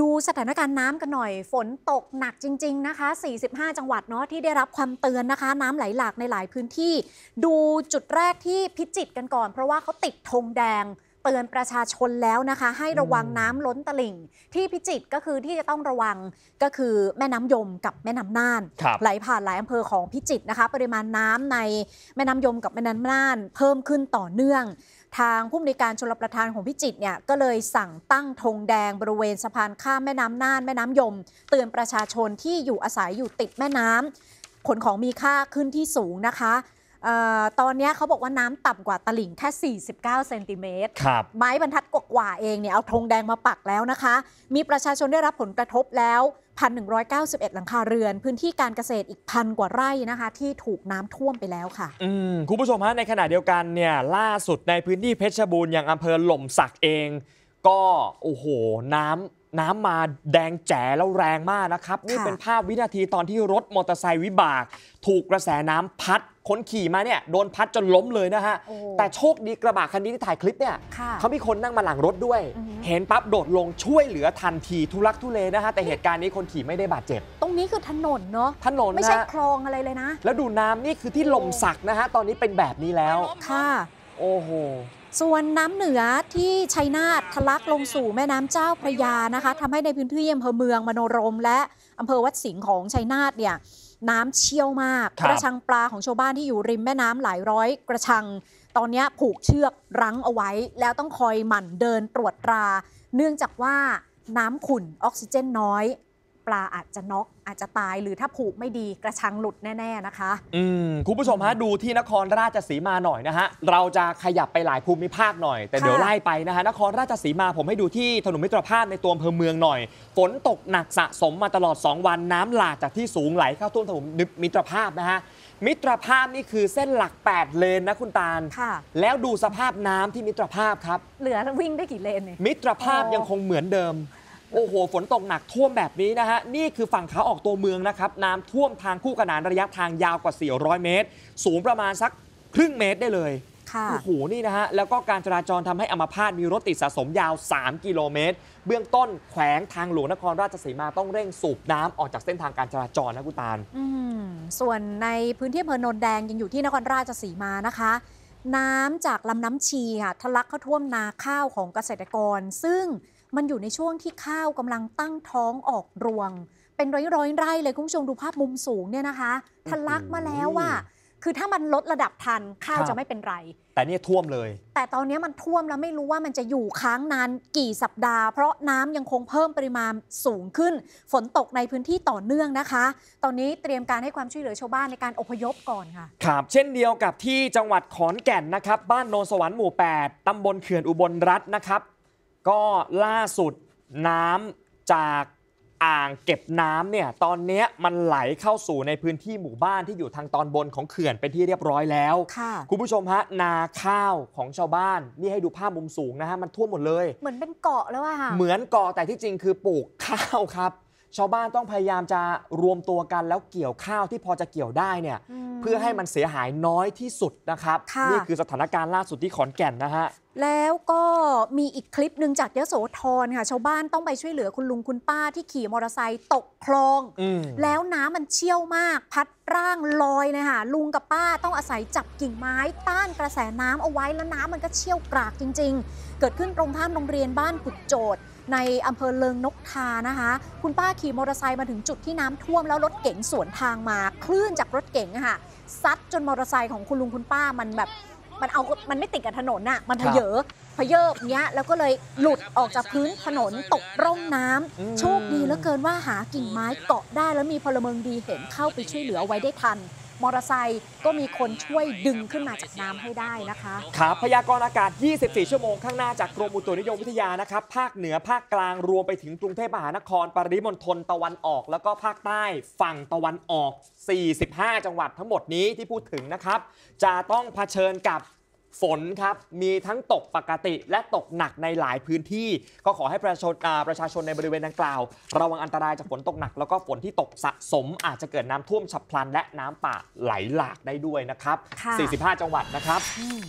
ดูสถานการณ์น้ำกันหน่อย ฝนตกหนักจริง ๆ นะคะ 45 จังหวัดเนาะที่ได้รับความเตือนนะคะ น้ำไหลหลากในหลายพื้นที่ ดูจุดแรกที่พิจิตรกันก่อน เพราะว่าเขาติดธงแดงเตือนประชาชนแล้วนะคะ ให้ระวังน้ำล้นตลิ่ง ที่พิจิตรก็คือที่จะต้องระวังก็คือแม่น้ำยมกับแม่น้ำน่านครับไหลผ่านหลายอำเภอของพิจิตรนะคะ ปริมาณน้ำในแม่น้ำยมกับแม่น้ำน่าน เพิ่มขึ้นต่อเนื่อง ทางผู้อำนวยการชลประทานของพิจิตรเนี่ยก็เลยสั่งตั้งธงแดงบริเวณสะพานข้ามแม่น้ำน่านแม่น้ำยม เตือนประชาชนที่อยู่อาศัยอยู่ติดแม่น้ำขนของมีค่าขึ้นที่สูงนะคะเออตอนเนี้ยเขาบอกว่าน้ำต่ำกว่าตลิ่งแค่ 49 เซนติเมตรครับไม้บรรทัดกว่าๆเองเนี่ยเอาธงแดงมาปักแล้วนะคะ มีประชาชนได้รับผลกระทบแล้ว 1,191 หลังคาเรือน พื้นที่การเกษตรอีกพันกว่าไร่นะคะ ที่ถูกน้ำท่วมไปแล้วค่ะอืมคุณผู้ชมฮะในขณะเดียวกันเนี่ยล่าสุดในพื้นที่เพชรบูรณ์อย่างอำเภอหล่มสักเอง ก็โอ้โหน้ำน้ำมาแดงแจ๋แล้วแรงมากนะครับ นี่ค่ะเป็นภาพวินาทีตอนที่รถมอเตอร์ไซค์วิบาก ถูกกระแสน้ำพัดคนขี่มาเนี่ยโดนพัดจนล้มเลยนะฮะโอ้แต่โชคดีกระบะคันนี้ที่ถ่ายคลิปเนี่ยค่ะเขามีคนนั่งมาหลังรถด้วยอือฮึเห็นปั๊บโดดลงช่วยเหลือทันทีทุลักทุเลนะฮะ แต่เหตุการณ์นี้คนขี่ไม่ได้บาดเจ็บ ตรงนี้คือถนนเนาะถนนไม่ใช่นะคลองอะไรเลยนะ แล้วดูน้ำนี่คือที่หล่มสักนะฮะ ตอนนี้เป็นแบบนี้แล้วค่ะ โอ้โหส่วนน้ำเหนือที่ชัยนาททะลักลงสู่แม่น้ำเจ้าพระยานะคะทำให้ในพื้นที่อำเภอเมืองมโนรม และอำเภอวัดสิงห์ของชัยนาทเนี่ยน้ำเชี่ยวมากครับกระชังปลาของชาวบ้านที่อยู่ริมแม่น้ำหลายร้อย กระชัง ตอนเนี้ยผูกเชือกรั้งเอาไว้ แล้วต้องคอยหมั่นเดินตรวจตรา เนื่องจากว่าน้ำขุ่นออกซิเจนน้อย ปลาอาจจะน็อกอาจจะตายหรือถ้าผูกไม่ดีกระชังหลุดแน่ ๆนะคะ อืมคุณผู้ชมฮะดูที่นครราชสีมาหน่อยนะฮะเราจะขยับไปหลายภูมิภาคหน่อย แต่ค่ะเดี๋ยวไล่ไปนะฮะนครราชสีมาผมให้ดูที่ถนนมิตรภาพในตัวอำเภอเมืองหน่อย ฝนตกหนักสะสมมาตลอด 2 วันน้ำหลากจากที่สูงไหลเข้าท่วมถนนมิตรภาพนะฮะมิตรภาพนี่คือเส้นหลัก 8 เลนนะคุณตาลค่ะแล้วดูสภาพน้ำที่มิตรภาพครับเหลือวิ่งได้กี่เลนเนี่ยมิตรภาพโอ้ยังคงเหมือนเดิม โอ้โห ฝนตกหนักท่วมแบบนี้นะฮะ นี่คือฝั่งขาออกตัวเมืองนะครับ น้ำท่วมทางคู่ขนานระยะทางยาวกว่า 400 เมตร สูงประมาณสักครึ่งเมตรได้เลยค่ะโอ้โห นี่นะฮะ แล้วก็การจราจรทำให้อัมพาตมีรถติดสะสมยาว 3 กิโลเมตร เบื้องต้นแขวงทางหลวงนครราชสีมาต้องเร่งสูบน้ำออกจากเส้นทางการจราจรนะคุณตาลอืมส่วนในพื้นที่อำเภอโนนแดงยังอยู่ที่นครราชสีมานะคะ น้ำจากลำน้ำชีค่ะทะลักเข้าท่วมนาข้าวของเกษตรกร ซึ่ง มันอยู่ในช่วงที่ข้าวกำลังตั้งท้องออกรวง เป็นร้อยร้อยๆไร่เลยคุณผู้ชมดูภาพมุมสูงเนี่ยนะคะทะลักมาแล้วว่าคือถ้ามันลดระดับทันข้าวครับจะไม่เป็นไร แต่เนี่ยท่วมเลย แต่ตอนนี้มันท่วมแล้วไม่รู้ว่ามันจะอยู่ค้างนานกี่สัปดาห์ เพราะน้ำยังคงเพิ่มปริมาณสูงขึ้น ฝนตกในพื้นที่ต่อเนื่องนะคะ ตอนนี้เตรียมการให้ความช่วยเหลือชาวบ้านในการอพยพก่อนค่ะ ครับ เช่นเดียวกับที่จังหวัดขอนแก่นนะครับ บ้านโนนสวรรค์หมู่ 8ตำบลเขื่อนอุบลรัฐนะครับ ก็ล่าสุดน้ำจากอ่างเก็บน้ำเนี่ยตอนเนี้ยมันไหลเข้าสู่ในพื้นที่หมู่บ้านที่อยู่ทางตอนบนของเขื่อนเป็นที่เรียบร้อยแล้วค่ะคุณผู้ชมฮะนาข้าวของชาวบ้านนี่ให้ดูภาพมุมสูงนะฮะมันท่วมหมดเลย เหมือนเป็นเกาะแล้วอะค่ะเหมือนเกาะแต่ที่จริงคือปลูกข้าวครับ ชาวบ้านต้องพยายามจะรวมตัวกันแล้วเกี่ยวข้าวที่พอจะเกี่ยวได้เนี่ยอืมเพื่อให้มันเสียหายน้อยที่สุดนะครับค่ะนี่คือสถานการณ์ล่าสุดที่ขอนแก่นนะฮะแล้วก็มีอีกคลิปหนึ่งจากยโสธรค่ะ ชาวบ้านต้องไปช่วยเหลือคุณลุงคุณป้าที่ขี่มอเตอร์ไซค์ตกคลองอืมแล้วน้ำมันเชี่ยวมาก พัดร่างลอยเลยค่ะลุงกับป้าต้องอาศัยจับกิ่งไม้ ต้านกระแสน้ำเอาไว้แล้วน้ำมันก็เชี่ยวกรากจริง ๆ เกิดขึ้นตรงข้ามโรงเรียนบ้านกุดโจดในอำเภอเลิงนกทานะคะ คุณป้าขี่มอเตอร์ไซค์มาถึงจุดที่น้ำท่วมแล้วรถเก๋งสวนทางมา คลื่นจากรถเก๋งอะค่ะซัดจนมอเตอร์ไซค์ของคุณลุงคุณป้ามันแบบ มันเอามันไม่ติดกับถนนน่ะมันครัเพบเยอเพเยิบเนี้ยแล้วก็เลยหลุดออกจากพื้นถนนตกร่องน้ำอืมโชคดีเหลือเกินว่าหากิ่งไม้เกาะได้แล้วมีพลเมืองดีเห็นเข้าไปช่วยเหลือเอาไว้ได้ทัน มอเตอร์ไซค์ก็มีคนช่วยดึงขึ้นมาจากน้ำให้ได้นะคะ ครับพยากรณ์อากาศ 24 ชั่วโมงข้างหน้าจากกรมอุตุนิยมวิทยานะครับ ภาคเหนือภาคกลางรวมไปถึงกรุงเทพมหานคร ปริมณฑลตะวันออก แล้วก็ภาคใต้ฝั่งตะวันออก 45 จังหวัดทั้งหมดนี้ที่พูดถึงนะครับ จะต้องเผชิญกับ ฝนครับ มีทั้งตกปกติและตกหนักในหลายพื้นที่ ก็ขอให้ประชาชนอ่าประชาชนในบริเวณดังกล่าว ระวังอันตรายจากฝนตกหนัก แล้วก็ฝนที่ตกสะสม อาจจะเกิดน้ำท่วมฉับพลัน และน้ำป่าไหลหลากได้ด้วยนะครับค่ะ45 จังหวัดนะครับอืม